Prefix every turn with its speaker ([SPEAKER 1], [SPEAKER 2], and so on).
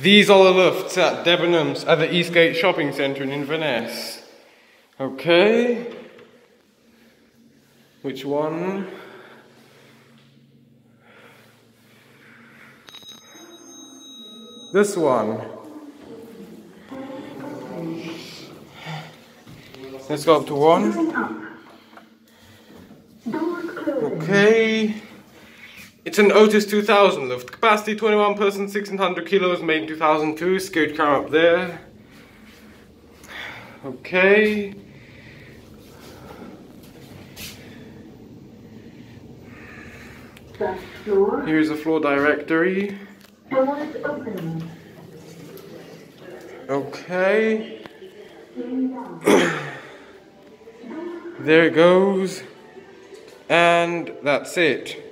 [SPEAKER 1] These are the lifts at Debenhams at the Eastgate Shopping Centre in Inverness. Okay. Which one? This one. Let's go up to one. Okay. It's an Otis 2000 lift. Capacity 21 person, 1600 kilos, made in 2002. Security car up there. Okay.
[SPEAKER 2] Floor,
[SPEAKER 1] Here's a floor directory. Okay. there it goes. And that's it.